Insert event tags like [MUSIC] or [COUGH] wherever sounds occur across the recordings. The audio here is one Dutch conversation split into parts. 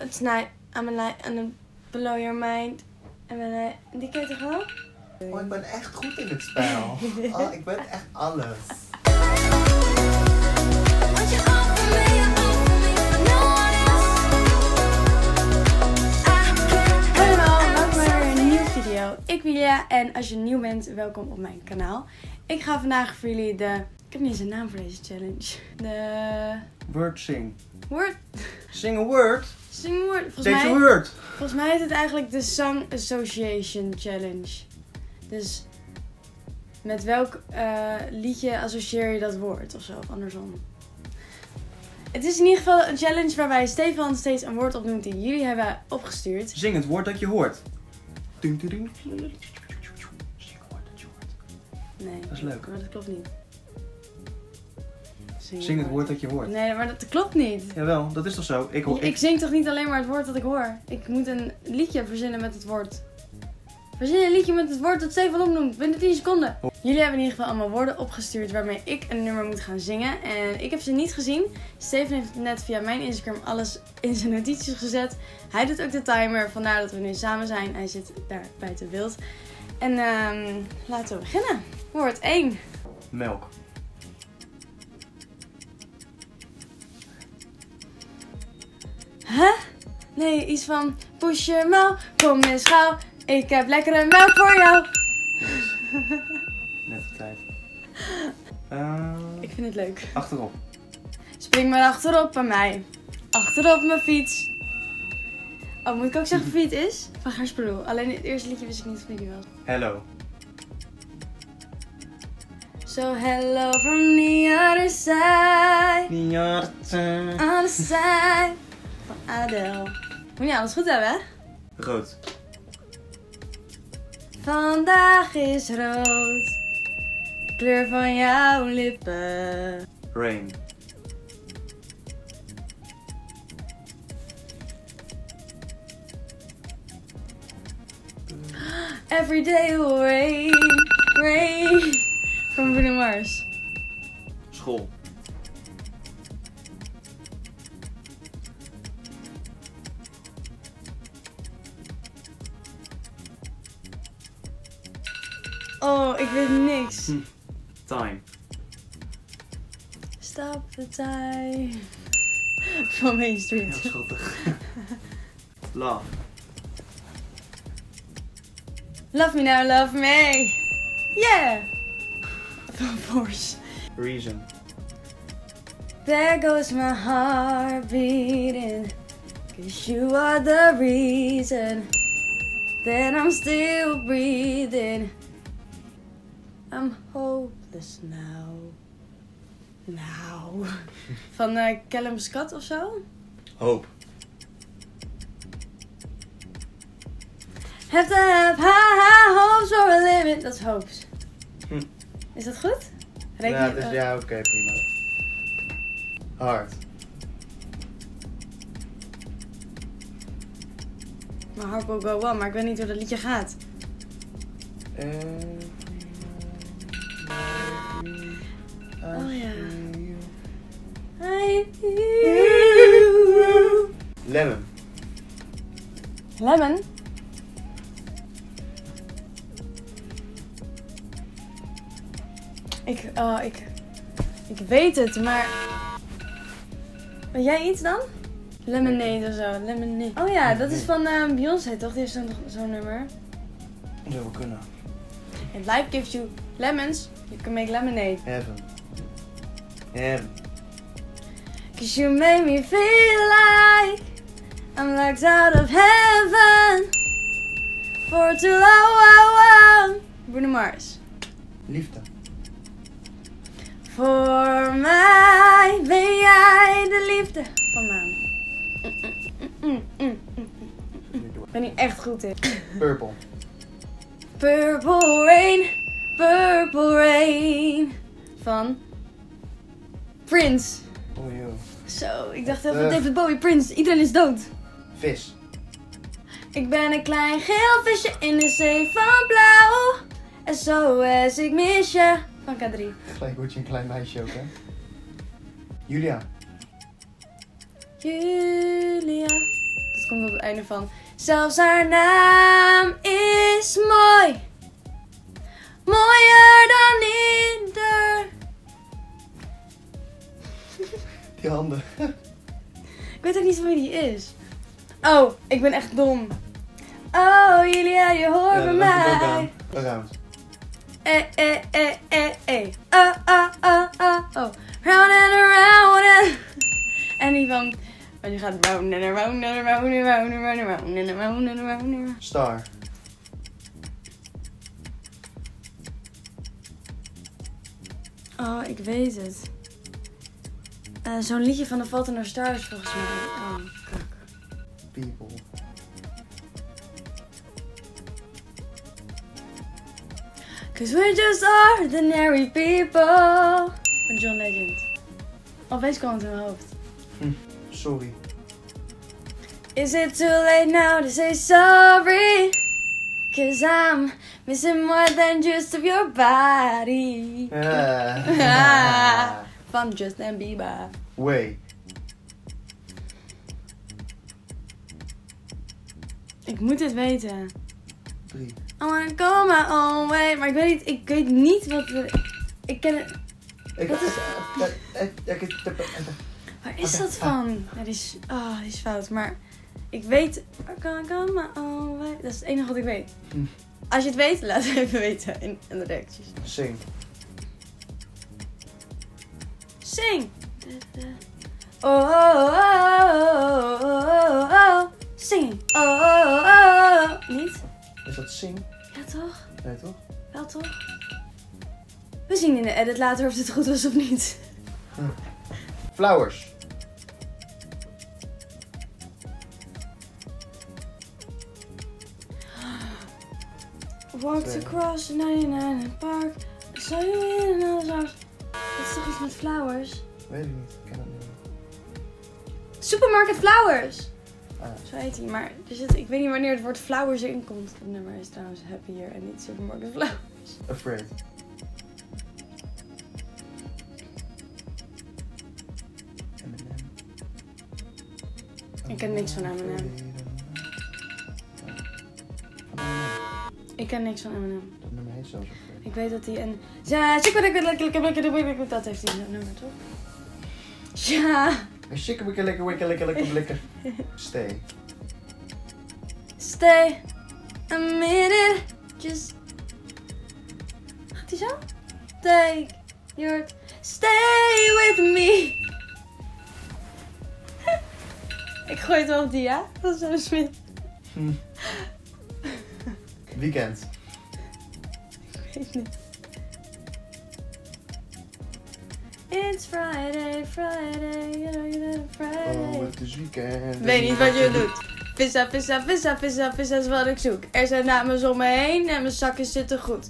It's night, I'm a light and I'm below your mind. En ben hij... Die ken je toch wel? Oh, ik ben echt goed in het spel. [LAUGHS] Oh, ik ben echt alles. Hallo welkom bij weer een nieuwe video. Ik ben Julia en als je nieuw bent, welkom op mijn kanaal. Ik ga vandaag voor jullie de... Ik heb niet eens een naam voor deze challenge. De... Word sing. Word... Sing a word. Sing word. Volgens Take mij... word. Volgens mij heet het eigenlijk de Song Association Challenge. Dus met welk eh, liedje associeer je dat woord of zo, of andersom. Het is in ieder geval een challenge waarbij Stefan steeds een woord opnoemt die jullie hebben opgestuurd. Zing het woord dat je hoort. Zing woord dat je hoort. Nee, Dat is leuk. Maar dat klopt niet. Zing, Zing het woord dat je hoort. Nee, maar dat klopt niet. Jawel, dat is toch zo? Ik, hoor, Ik, ik, zing toch niet alleen maar het woord dat ik hoor? Ik moet een liedje verzinnen met het woord. Verzin een liedje met het woord dat Stefan opnoemt. Binnen 10 seconden. Oh. Jullie hebben in ieder geval allemaal woorden opgestuurd waarmee ik een nummer moet gaan zingen. En ik heb ze niet gezien. Steven heeft net via mijn Instagram alles in zijn notities gezet. Hij doet ook de timer. Vandaar dat we nu samen zijn. Hij zit daar buiten beeld. En ehm, laten we beginnen. Woord 1. Melk. Huh? Nee, iets van push je mouw, kom eens gauw. Ik heb lekkere melk voor jou. [LAUGHS] Net op tijd. Eh, [LAUGHS] Ik vind het leuk. achterop. Spring maar achterop bij mij. Achterop mijn fiets. Oh, moet ik ook zeggen wie het is? Van Gaarspeloel. Alleen het eerste liedje wist ik niet wie die was. Hello. So hello from the other side. Niarte. Other side. Van Adele. Moet je alles goed hebben, hè? Rood. Vandaag is rood. Kleur van jouw lippen. Rain. Every day will rain, rain. Van Bruno Mars. School. Hmm. Time. Stop the time. [LAUGHS] Van Main Heel schattig. Love. Love me now, love me. Yeah. [LAUGHS] Van Force. Reason. There goes my heart beating. Cause you are the reason that I'm still breathing. I'm hopeless now. Now. [LAUGHS] Van uh, Callum Scott of zo? Hoop. Have to have high, high hopes for a limit. Dat is hopes. Hm. Is dat goed? Reken Ja, dus ja, oké, prima. Hard. Maar Heart Will Go On, maar ik weet niet hoe dat liedje gaat. Eh, Oh, ja. Lemon. Lemon? Ik, oh, ik, ik weet het, maar... Weet jij iets dan? Lemonade of zo, lemonade. Oh ja, dat is van eh, Beyoncé toch? Die heeft zo'n zo'n nummer. Dat zou wel kunnen. If life gives you lemons, you can make lemonade. Heaven. Heaven. Cause you made me feel like I'm locked out of heaven. For too long, wow, wow. Bruno Mars. Liefde. Voor mij ben jij de liefde van Maan. Ben hier echt goed in. Purple. Purple rain, purple rain. Van Prince. Oh joh. Zo, ik dacht even Eh. David Bowie, Prince. Iedereen is dood. Vis. Ik ben een klein geel visje in de zee van blauw. En SOS, ik mis je. Van K3. Gelijk word je een klein meisje ook, hè? Julia. Julia. het einde van... Zelfs haar naam is mooi. Mooier dan ieder. Die handen. ik weet ook niet van wie die is. Oh, ik ben echt dom. Oh, Julia, je hoort me. bij mij. Daar gaan Eh, eh, eh, eh, eh. Oh, oh, oh, oh. Round and around and... en die van... Maar die gaat round and. Star. Oh, ik weet het. Eh, Zo'n liedje van de Fault in Our Stars volgens mij. Oh, kak. People. Cause we're just ordinary people. Van John Legend. Opeens kwam het in mijn hoofd. Sorry. Is it too late now to say sorry? Cause I'm missing more than just of your body. Ah. Van [LAUGHS] Justin Bieber. Way. Ik moet het weten. Drie. I wanna go my own way. Maar ik weet niet, ik weet niet wat... we- Ik ken het... Ik, Wat is- Waar is dat van? Ja, die is, oh, die is fout. Maar ik weet... I wanna go my own way. Dat is het enige wat ik weet. Hm. Als je het weet, laat het even weten in, in de reacties. Sing. Sing! Oh, oh, oh, oh, oh, oh. Sing! Oh, oh, oh, oh. Niet? Is dat sing? Ja, toch? Nee, toch? Wel toch? We zien in de edit later of dit goed was of niet. Flowers. Walked across the 99 in the park. I saw you in another house. Dat is toch iets met flowers? Weet ik niet. Ik ken het niet. Supermarket Flowers! Ah, Zo heet hij. Maar er zit, ik weet niet wanneer het woord flowers erin komt. Het nummer is trouwens Happier en niet Supermarket Flowers. afraid. Ik ken niks van Eminem. Ken niks van Eminem. Dat nummer heet zelfs afraid. Ik weet dat hij een... Ja, ik lekker lekker lekker lekker Dat heeft hij dat nummer, toch? Ja. Shikke wikke lekker wikke lekker lekker [LAUGHS] blikken. Stay. Stay a minute. Just... Gaat hij zo? Take your... Stay with me. [LAUGHS] ik gooi het wel op die, ja? Dat is zo Smit. Hm. Weekend. Ik weet niet. It's Friday, Friday, you know you know Friday. Oh, het is weekend. Weet niet wat je doet. Vissa, vissa, vissa, vissa, vissa is wat ik zoek. Er zijn dames om me heen en mijn zakken zitten goed.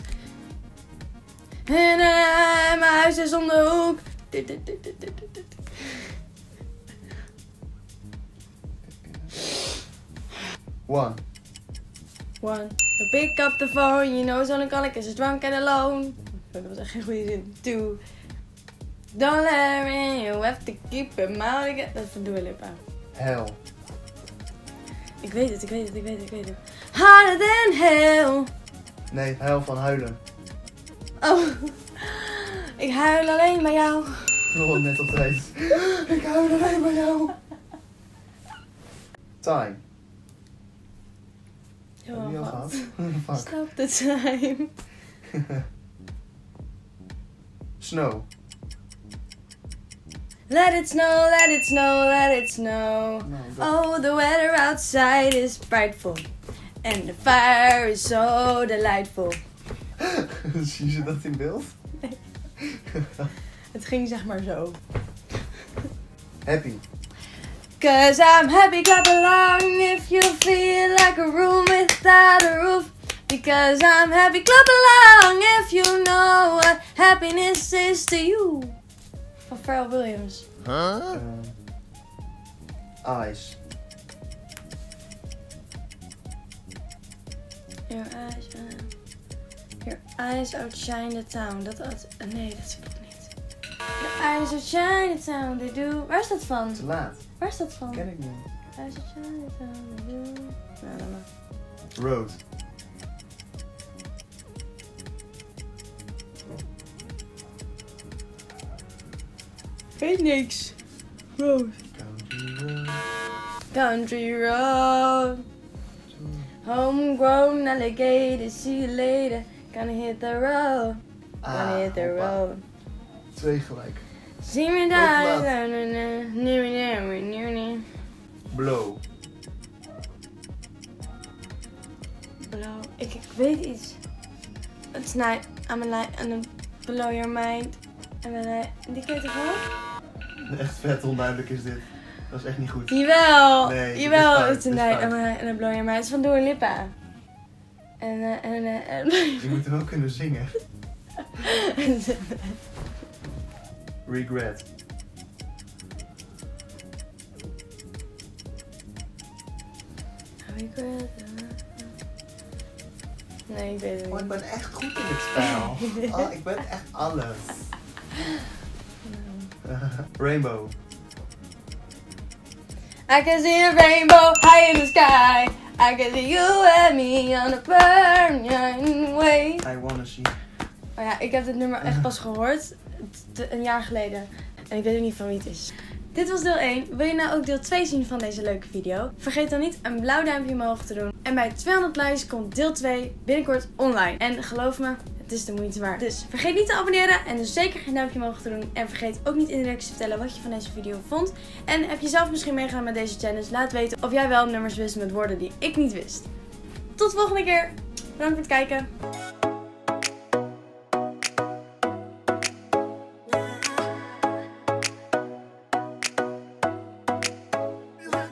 En eh, mijn huis is om de hoek. One. One. So pick up the phone, you know zo'n alcoholic is drunk and alone. Dat was echt geen goede zin. Two. Don't let her in, you have to keep him out again. Dat is Dua Lipa. Hell. Ik weet het, ik weet het, ik weet het, ik weet het. Harder than hell. Nee, hell van huilen. Oh, ik huil alleen bij jou. Oh, net op tijd. Ik hou alleen bij jou. Time. Al gehad? [LAUGHS] Stop the time. [LAUGHS] Snow. Let it snow, let it snow, let it snow. Oh, the weather outside is frightful. And the fire is so delightful. [LAUGHS] Zie je dat in beeld? Het ging zeg maar zo. Happy. Cause I'm happy, clap along if you feel like a room without a roof. Because I'm happy, clap along if you know what happiness is to you. Van Pharrell Williams. Um, eyes. Your eyes, uh, your eyes outshine the town. Dat, dat, nee, dat is het niet. Your eyes outshine the town, they do. Waar is dat van? Te laat. First of all. Get again. Rose. Phoenix. Rose. Country road. Homegrown alligator. See you later. Gonna hit the road. Gonna ah, hit the hoppa. road. Twee gelijk. See me na, nu, nu, nu, nu. Blow. Blow. Ik, ik weet iets. It's night. I'm a light and blow your mind. En dan, die ken je toch wel? Echt vet onduidelijk is dit. Dat is echt niet goed. Jawel! Nee, Jawel, it's a dit is night. fout. I'm a blow your mind. Het is van Dua Lipa. En, eh, en, eh, en... Je moet hem wel kunnen zingen. [LAUGHS] Regret. Regret. Nee, ik weet het Oh, ik niet. ben echt goed in dit [LAUGHS] spel. Oh, ik ben echt alles. Rainbow. I can see a rainbow high in the sky. I can see you and me on a burning way. I wanna see. Oh ja, ik heb dit nummer echt pas gehoord. Een jaar geleden. En ik weet ook niet van wie het is. Dit was deel 1. Wil je nou ook deel 2 zien van deze leuke video? Vergeet dan niet een blauw duimpje omhoog te doen. En bij 200 likes komt deel 2 binnenkort online. En geloof me, het is de moeite waard. Dus vergeet niet te abonneren en dus zeker geen duimpje omhoog te doen. En vergeet ook niet in de reacties te vertellen wat je van deze video vond. En heb je zelf misschien meegedaan met deze challenge? Laat weten of jij wel nummers wist met woorden die ik niet wist. Tot de volgende keer. Bedankt voor het kijken.